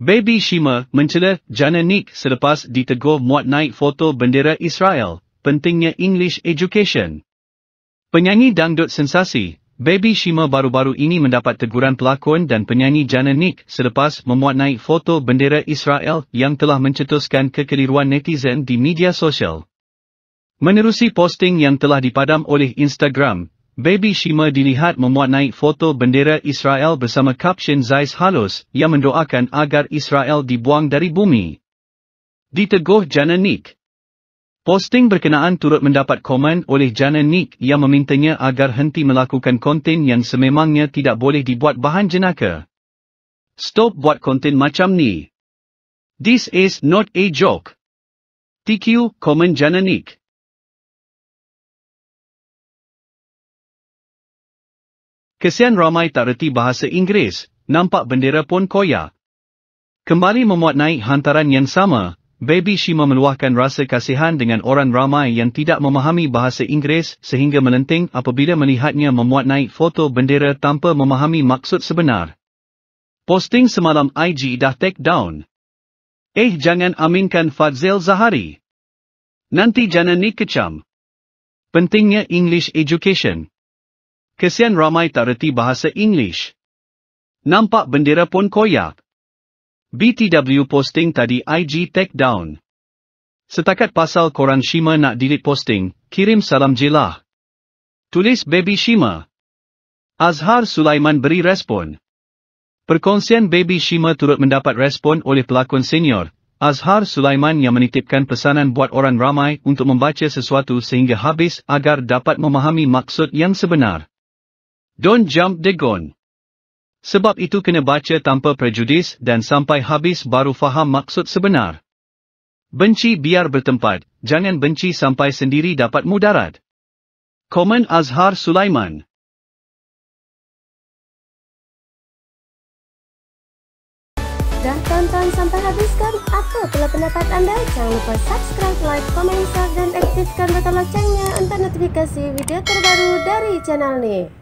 Baby Shima mencela Jana Nick selepas ditegur muat naik foto bendera Israel, pentingnya English education. Penyanyi dangdut sensasi, Baby Shima baru-baru ini mendapat teguran pelakon dan penyanyi Jana Nick selepas memuat naik foto bendera Israel yang telah mencetuskan kekeliruan netizen di media sosial. Menerusi posting yang telah dipadam oleh Instagram, Baby Shima dilihat memuat naik foto bendera Israel bersama kapsion Zais halus yang mendoakan agar Israel dibuang dari bumi. Diteguh Jana Nick. Posting berkenaan turut mendapat komen oleh Jana Nick yang memintanya agar henti melakukan konten yang sememangnya tidak boleh dibuat bahan jenaka. Stop buat konten macam ni. This is not a joke. TQ, komen Jana Nick. Kesian ramai tak reti bahasa Inggeris, nampak bendera pun koyak. Kembali memuat naik hantaran yang sama, Baby Shima meluahkan rasa kasihan dengan orang ramai yang tidak memahami bahasa Inggeris sehingga melenting apabila melihatnya memuat naik foto bendera tanpa memahami maksud sebenar. Posting semalam IG dah take down. Eh jangan aminkan Fadzil Zahari. Nanti jangan ni kecam. Pentingnya English Education. Kesian ramai tak reti bahasa English. Nampak bendera pun koyak. BTW posting tadi IG take down. Setakat pasal koran Shima nak delete posting, kirim salam jelah. Tulis Baby Shima. Azhar Sulaiman beri respon. Perkongsian Baby Shima turut mendapat respon oleh pelakon senior, Azhar Sulaiman yang menitipkan pesanan buat orang ramai untuk membaca sesuatu sehingga habis agar dapat memahami maksud yang sebenar. Don't jump the gun. Sebab itu kena baca tanpa prejudis dan sampai habis baru faham maksud sebenar. Benci biar bertempat, jangan benci sampai sendiri dapat mudarat. Komen Azhar Sulaiman Dah tonton sampai habis kan? Apa pula pendapat anda? Jangan lupa subscribe, like, komen, share dan aktifkan butang loncengnya untuk notifikasi video terbaru dari channel ni.